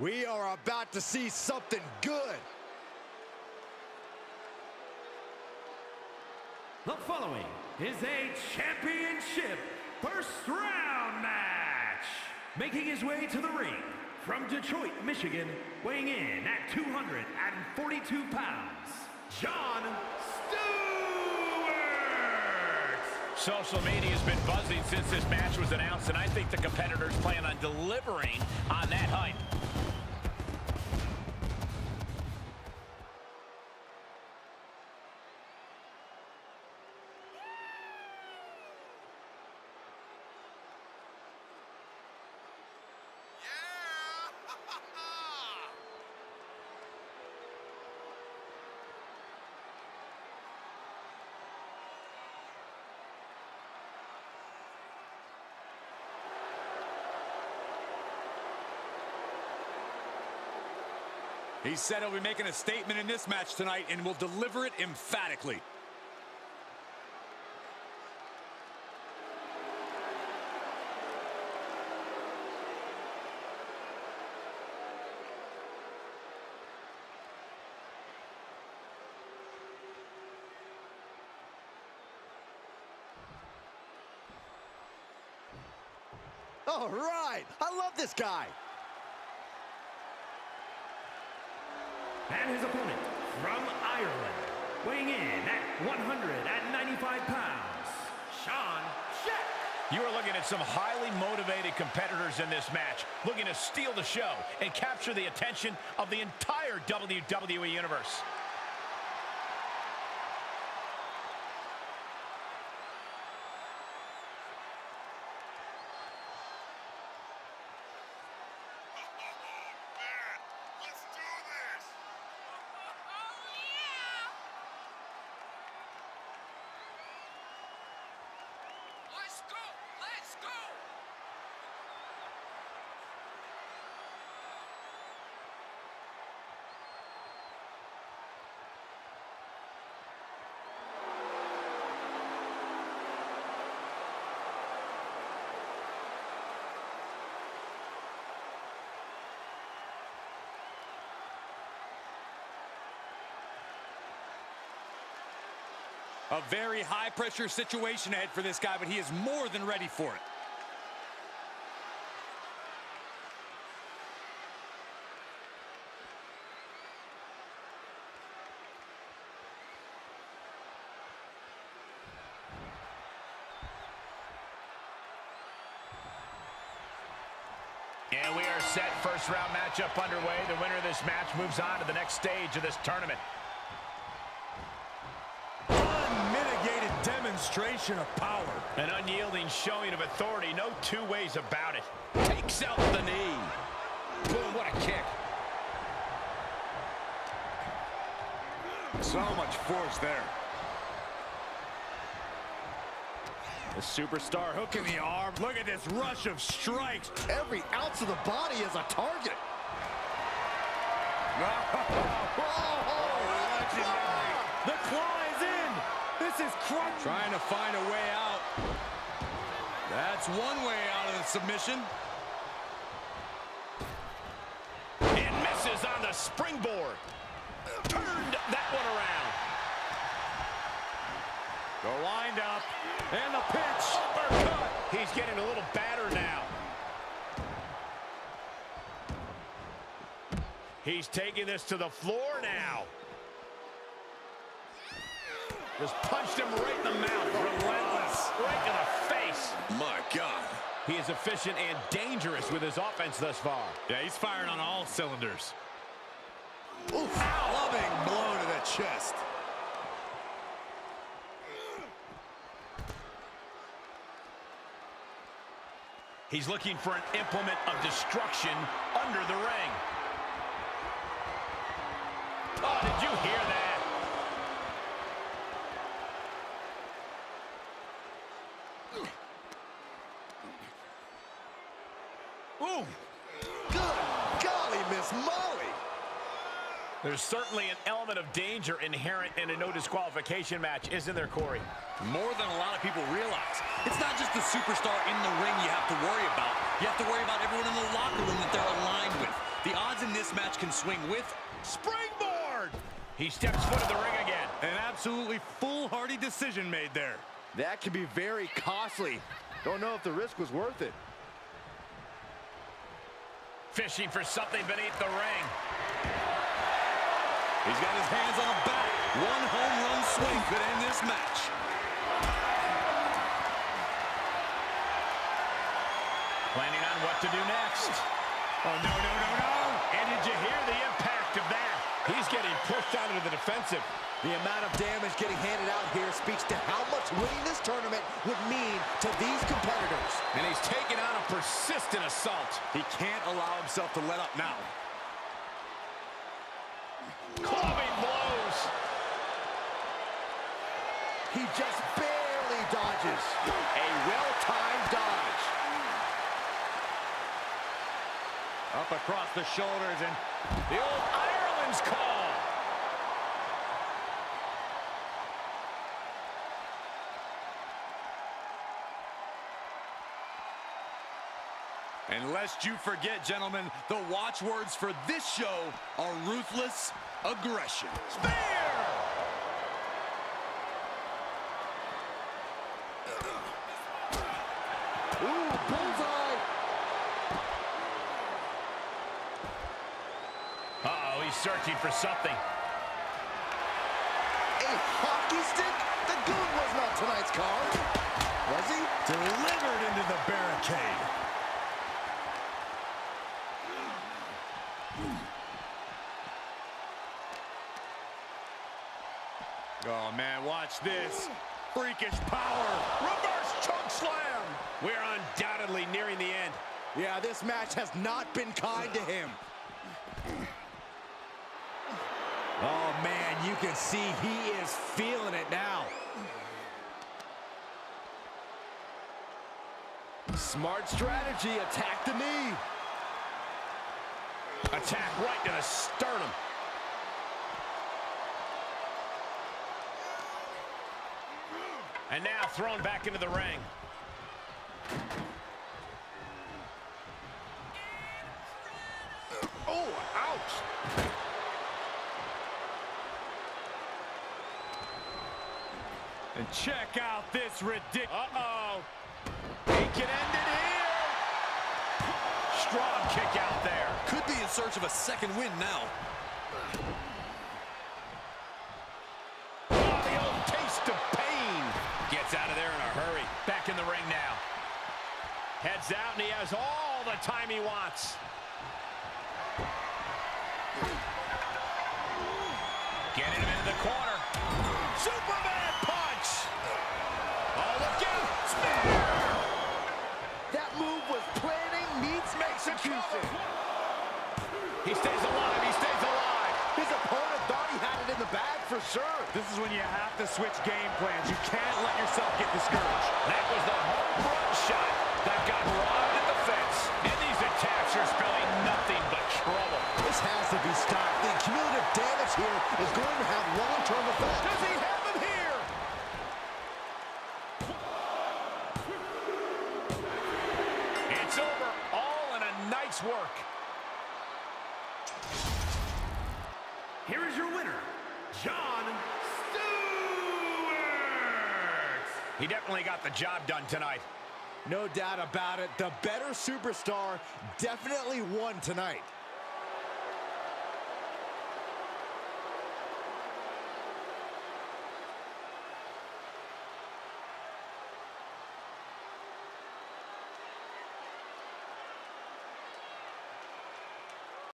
We are about to see something good. The following is a championship first round match. Making his way to the ring from Detroit, Michigan, weighing in at 242 pounds, John Stewart! Social media has been buzzing since this match was announced, and I think the competitors plan on delivering on that hype. He said he'll be making a statement in this match tonight and will deliver it emphatically. All right, I love this guy. And his opponent from Ireland, weighing in at 195 pounds, Sean Shet. You are looking at some highly motivated competitors in this match, looking to steal the show and capture the attention of the entire WWE Universe. A very high-pressure situation ahead for this guy, but he is more than ready for it. And we are set. First round matchup underway. The winner of this match moves on to the next stage of this tournament. Demonstration of power. An unyielding showing of authority. No two ways about it. Takes out the knee. Boom, what a kick. So much force there. The superstar hook in the arm. Look at this rush of strikes. Every ounce of the body is a target. Oh, oh, oh. The claw is in. This is crunch. Trying to find a way out. That's one way out of the submission. And misses on the springboard. Turned that one around. The wind up. And the pitch. Uppercut. He's getting a little battered now. He's taking this to the floor now. Just punched him right in the mouth. Relentless. Right in the face. My God. He is efficient and dangerous with his offense thus far. Yeah, he's firing on all cylinders. Oof. Loving blow to the chest. He's looking for an implement of destruction under the ring. Oh, did you hear that? Ooh, Good golly, Miss Molly. There's certainly an element of danger inherent in a no disqualification match, isn't there, Corey? More than a lot of people realize. It's not just the superstar in the ring you have to worry about. You have to worry about everyone in the locker room that they're aligned with. The odds in this match can swing with Springboard! He steps foot in the ring again. An absolutely foolhardy decision made there. That can be very costly. Don't know if the risk was worth it. Fishing for something beneath the ring. He's got his hands on the back. One home run swing could end this match. Planning on what to do next. Oh, no, no, no, no. And did you hear the impact of that? He's getting pushed out into the defensive. The amount of damage getting handed out here speaks to how much winning this tournament would mean to these competitors. And he's taking on a persistent assault. He can't allow himself to let up now. Clubbing blows. He just barely dodges. A well-timed dodge. Up across the shoulders and The old Ireland's call. And lest you forget, gentlemen, the watchwords for this show are ruthless aggression. Spear! Ooh, bullseye. Uh-oh, he's searching for something. A hockey stick? The goon was not tonight's card. Was he? Delivered into the barricade. Oh, man, watch this. Freakish power. Reverse choke slam. We're undoubtedly nearing the end. Yeah, this match has not been kind to him. Oh, man, you can see he is feeling it now. Smart strategy, attack the knee. Attack right to the sternum. And now thrown back into the ring. Oh, ouch. And check out this ridiculous. Uh-oh. He can end it here. Strong kick out there. Could be in search of a second win now. Oh, the old taste of pain. Gets out of there in a hurry. Back in the ring now. Heads out, and he has all the time he wants. Getting him into the corner. Superman punch! Oh, look out! Spear! That move was planning meets execution. He stays alive, he stays alive. His opponent thought he had it in the bag for sure. This is when you have to switch game plans. You can't let yourself get discouraged. That was the home run shot that got robbed at the fence. And these attacks are spelling nothing but trouble. This has to be stopped. The cumulative damage here is going to have long-term effects. Does he have him here? It's over. All in a night's work. Here is your winner, John Stewart. He definitely got the job done tonight. No doubt about it. The better superstar definitely won tonight.